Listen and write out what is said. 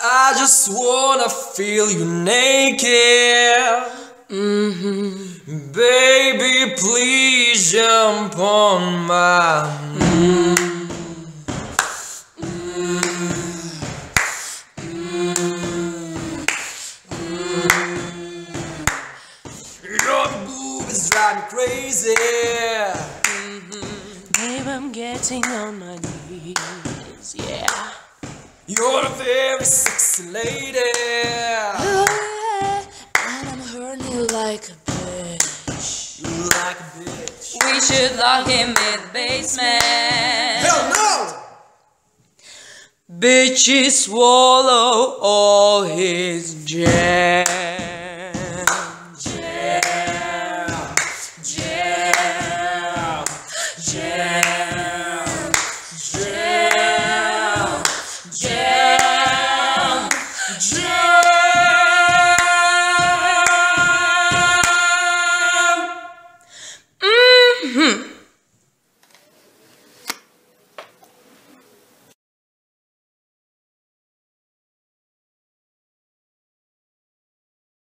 I just wanna feel you naked. Mm-hmm. Baby, please jump on my. Your boobies drive me crazy. Babe, I'm getting on my knees, yeah. You're a very sexy lady. Yeah. And I'm horny like a bitch. You like a bitch. We should lock him in the basement. Hell no! Bitches swallow all his. Jam, Yeah.